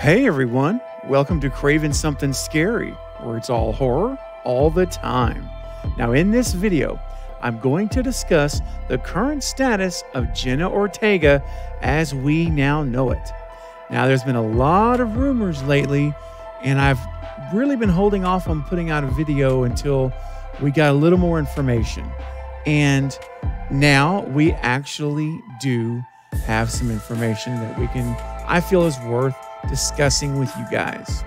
Hey everyone, welcome to Craven Something Scary, where it's all horror all the time. Now, in this video, I'm going to discuss the current status of Jenna Ortega as we now know it. Now, there's been a lot of rumors lately, and I've really been holding off on putting out a video until we got a little more information. And now we actually do have some information that we can, I feel, is worth discussing with you guys.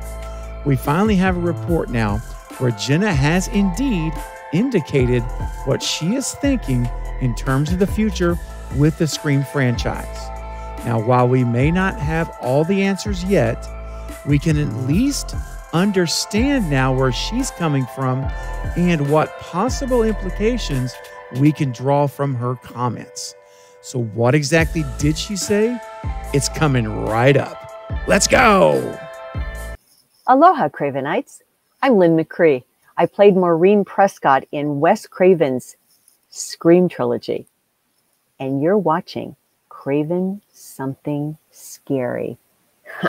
We finally have a report now where Jenna has indeed indicated what she is thinking in terms of the future with the Scream franchise. Now, while we may not have all the answers yet, we can at least understand now where she's coming from and what possible implications we can draw from her comments. So, what exactly did she say? It's coming right up. Let's go. Aloha, Cravenites. I'm Lynn McRee. I played Maureen Prescott in Wes Craven's Scream trilogy. And you're watching Craven Something Scary.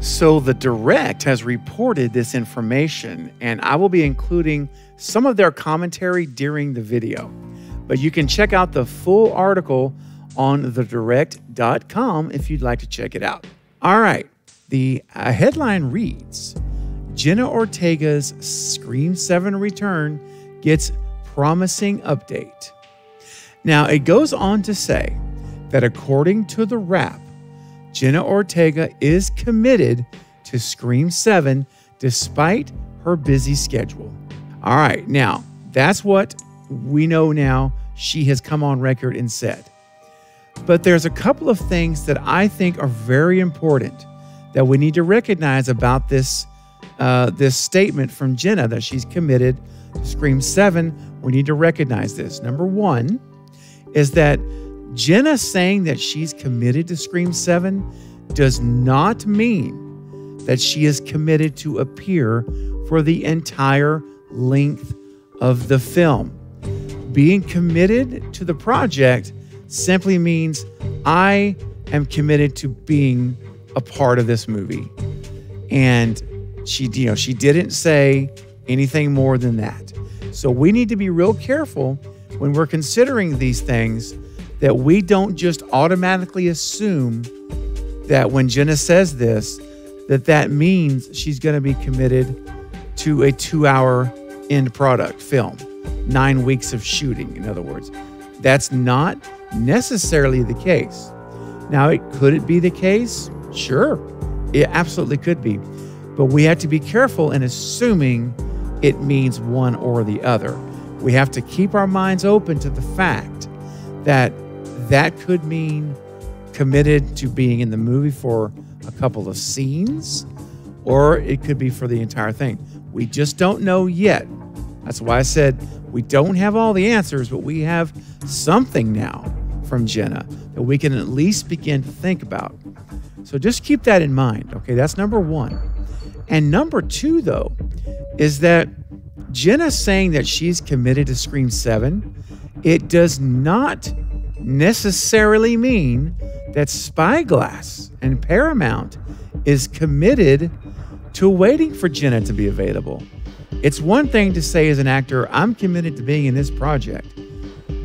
So, the Direct has reported this information, and I will be including some of their commentary during the video. But you can check out the full article on thedirect.com if you'd like to check it out. All right, the headline reads Jenna Ortega's Scream 7 return gets promising update. Now, it goes on to say that according to the Wrap, Jenna Ortega is committed to Scream 7 despite her busy schedule. All right, now that's what we know now she has come on record and said. But there's a couple of things that I think are very important that we need to recognize about this uh, this statement from Jenna that she's committed to Scream 7. We need to recognize this. Number one is that Jenna saying that she's committed to Scream 7 does not mean that she is committed to appear for the entire length of the film. Being committed to the project simply means I am committed to being a part of this movie. And she, you know, she didn't say anything more than that. So we need to be real careful when we're considering these things that we don't just automatically assume that when Jenna says this, that that means she's going to be committed to a two-hour end product film, nine weeks of shooting. In other words, that's not necessarily the case. Now, it could it be the case? Sure, it absolutely could be, but we have to be careful in assuming it means one or the other. We have to keep our minds open to the fact that that could mean committed to being in the movie for a couple of scenes, or it could be for the entire thing. We just don't know yet. That's why I said we don't have all the answers, but we have something now from Jenna that we can at least begin to think about. So just keep that in mind. Okay, that's number one. And number two, though, is that Jenna saying that she's committed to Scream 7, it does not necessarily mean that Spyglass and Paramount is committed to waiting for Jenna to be available. It's one thing to say as an actor, I'm committed to being in this project,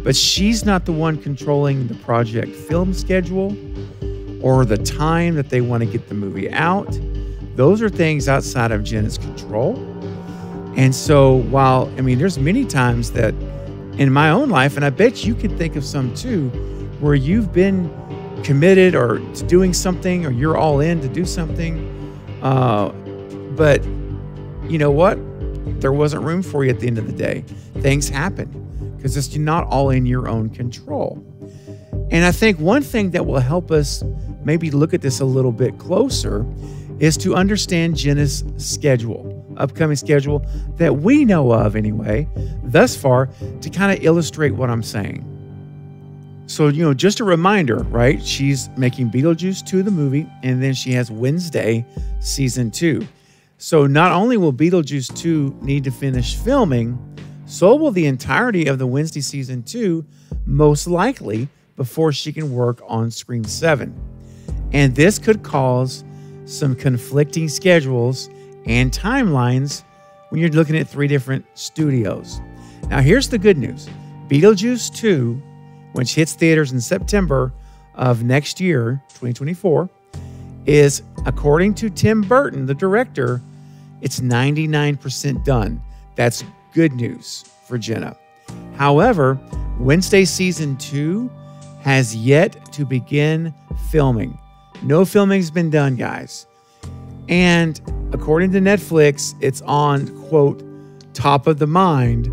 but she's not the one controlling the project film schedule or the time that they want to get the movie out. Those are things outside of Jenna's control. And so while I mean there's many times that in my own life, and I bet you could think of some too, where you've been committed or to doing something or you're all in to do something. Uh, but you know what? There wasn't room for you at the end of the day. Things happen because it's not all in your own control. And I think one thing that will help us maybe look at this a little bit closer is to understand Jenna's schedule, upcoming schedule that we know of anyway, thus far, to kind of illustrate what I'm saying. So, you know, just a reminder, right? She's making Beetlejuice 2, the movie, and then she has Wednesday season 2. So, not only will Beetlejuice 2 need to finish filming, so will the entirety of the Wednesday season 2, most likely before she can work on Scream 7. And this could cause some conflicting schedules and timelines when you're looking at three different studios. Now, here's the good news Beetlejuice 2, which hits theaters in September of next year, 2024, is, according to Tim Burton, the director, it's 99% done. That's good news for Jenna. However, Wednesday season two has yet to begin filming. No filming's been done, guys. And according to Netflix, it's on, quote, top of the mind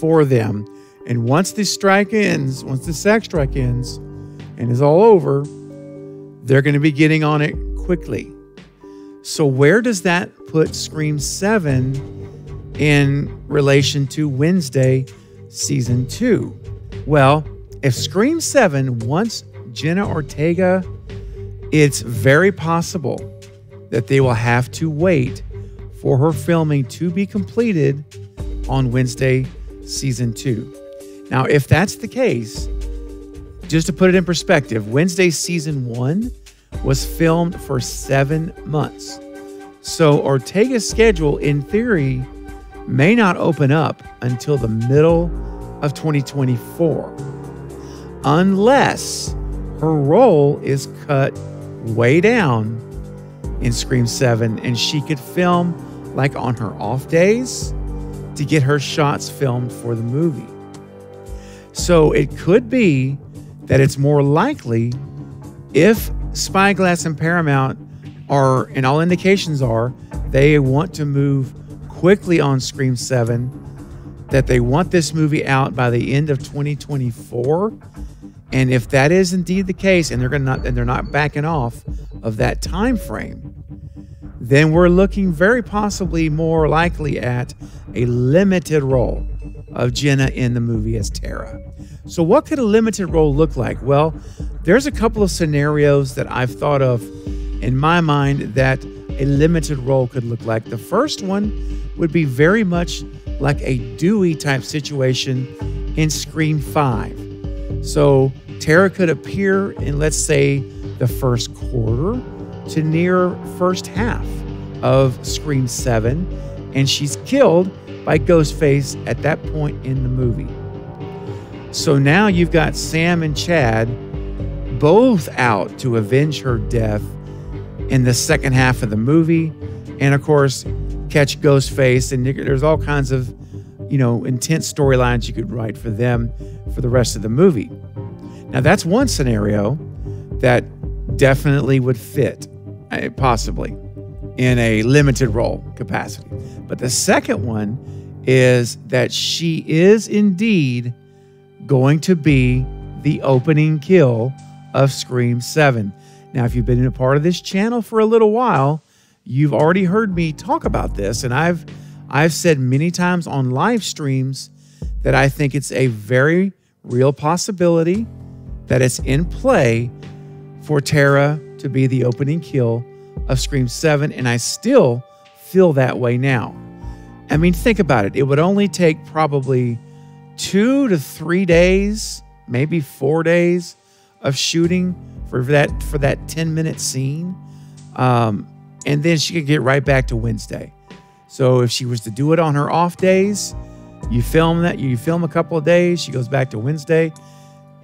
for them. And once the strike ends, once the sex strike ends and is all over, they're going to be getting on it quickly. So, where does that put Scream 7 in relation to Wednesday season 2? Well, if Scream 7 wants Jenna Ortega it's very possible that they will have to wait for her filming to be completed on Wednesday, season two. Now, if that's the case, just to put it in perspective, Wednesday, season one was filmed for seven months. So Ortega's schedule, in theory, may not open up until the middle of 2024, unless her role is cut way down in Scream 7, and she could film like on her off days to get her shots filmed for the movie. So it could be that it's more likely if Spyglass and Paramount are, and all indications are, they want to move quickly on Scream 7, that they want this movie out by the end of 2024 and if that is indeed the case, and they're to not, and they're not backing off of that time frame, then we're looking very possibly more likely at a limited role of Jenna in the movie as Tara. So, what could a limited role look like? Well, there's a couple of scenarios that I've thought of in my mind that a limited role could look like. The first one would be very much like a Dewey type situation in Scream 5. So Tara could appear in, let's say, the first quarter to near first half of Scream 7, and she's killed by Ghostface at that point in the movie. So now you've got Sam and Chad both out to avenge her death in the second half of the movie, and of course, catch Ghostface. And there's all kinds of, you know, intense storylines you could write for them for the rest of the movie. Now, that's one scenario that definitely would fit, possibly, in a limited role capacity. But the second one is that she is indeed going to be the opening kill of Scream 7. Now, if you've been a part of this channel for a little while, you've already heard me talk about this, and I've I've said many times on live streams that I think it's a very real possibility that it's in play for Tara to be the opening kill of Scream 7, and I still feel that way now. I mean, think about it. It would only take probably two to three days, maybe four days of shooting for that for that 10 minute scene. Um, and then she could get right back to Wednesday. So if she was to do it on her off days, you film that, you film a couple of days, she goes back to Wednesday,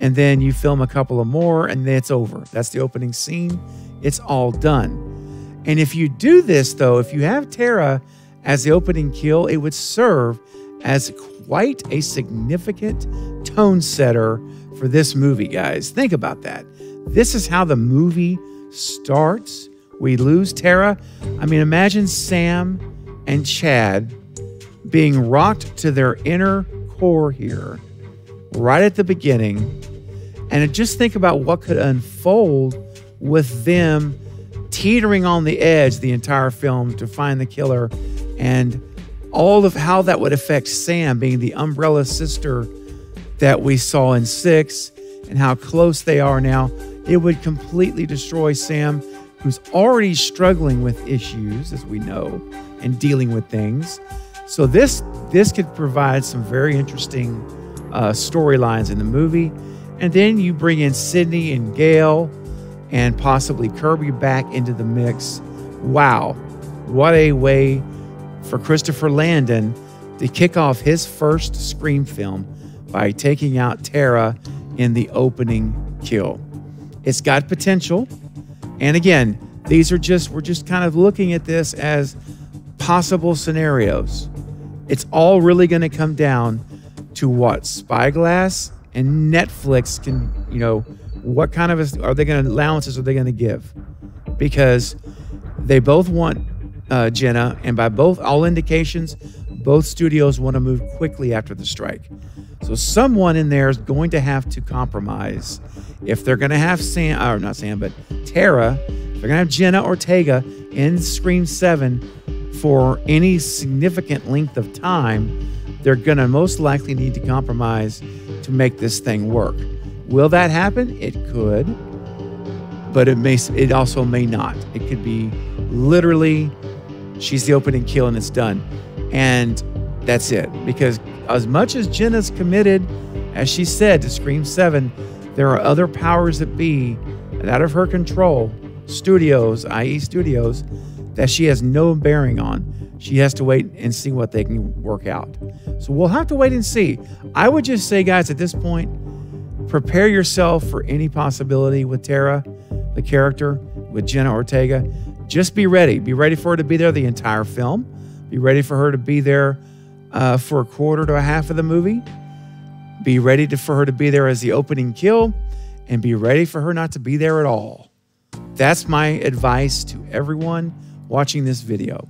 and then you film a couple of more, and then it's over. That's the opening scene. It's all done. And if you do this, though, if you have Tara as the opening kill, it would serve as quite a significant tone setter for this movie, guys. Think about that. This is how the movie starts. We lose Tara. I mean, imagine Sam and Chad being rocked to their inner core here right at the beginning. And just think about what could unfold with them teetering on the edge the entire film to find the killer and all of how that would affect Sam being the umbrella sister that we saw in six and how close they are now. It would completely destroy Sam, who's already struggling with issues, as we know, and dealing with things. So this this could provide some very interesting uh, storylines in the movie, and then you bring in Sidney and Gale, and possibly Kirby back into the mix. Wow, what a way for Christopher Landon to kick off his first Scream film by taking out Tara in the opening kill. It's got potential. And again, these are just, we're just kind of looking at this as possible scenarios. It's all really going to come down to what Spyglass and Netflix can, you know, what kind of are they going to allowances are they going to give? Because they both want uh, Jenna, and by both all indications, both studios want to move quickly after the strike. So someone in there is going to have to compromise. If they're going to have Sam, or not Sam, but Tara, they're going to have Jenna Ortega in Scream 7 for any significant length of time, they're going to most likely need to compromise to make this thing work. Will that happen? It could, but it may. It also may not. It could be literally, she's the opening kill and it's done, and that's it. Because as much as Jenna's committed, as she said, to Scream 7, there are other powers that be out of her control, studios, i.e., studios, that she has no bearing on. She has to wait and see what they can work out. So we'll have to wait and see. I would just say, guys, at this point, prepare yourself for any possibility with Tara, the character, with Jenna Ortega. Just be ready. Be ready for her to be there the entire film. Be ready for her to be there uh, for a quarter to a half of the movie. Be ready to, for her to be there as the opening kill, and be ready for her not to be there at all. That's my advice to everyone watching this video.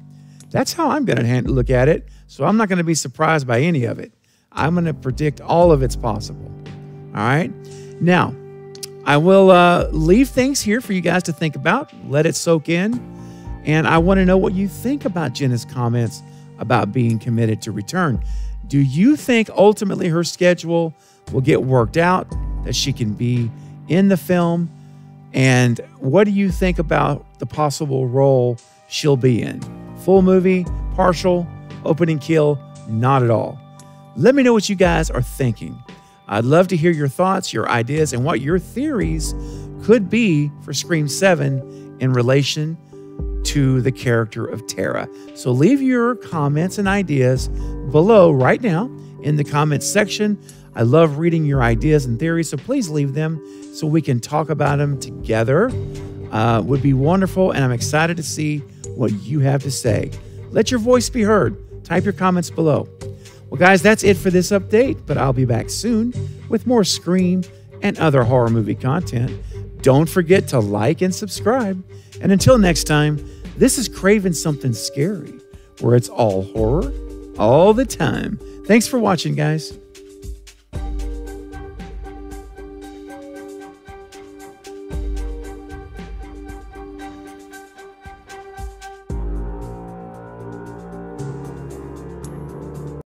That's how I'm going to look at it. So I'm not going to be surprised by any of it. I'm going to predict all of it's possible. All right. Now, I will uh, leave things here for you guys to think about. Let it soak in. And I want to know what you think about Jenna's comments about being committed to return. Do you think ultimately her schedule will get worked out, that she can be in the film? And what do you think about the possible role she'll be in? Full movie, partial, opening kill, not at all. Let me know what you guys are thinking. I'd love to hear your thoughts, your ideas, and what your theories could be for Scream 7 in relation to the character of Tara. So leave your comments and ideas below right now in the comments section. I love reading your ideas and theories, so please leave them so we can talk about them together. Uh, would be wonderful, and I'm excited to see what you have to say. Let your voice be heard. Type your comments below. Well, guys, that's it for this update, but I'll be back soon with more Scream and other horror movie content. Don't forget to like and subscribe. And until next time, this is Craven Something Scary, where it's all horror all the time. Thanks for watching, guys.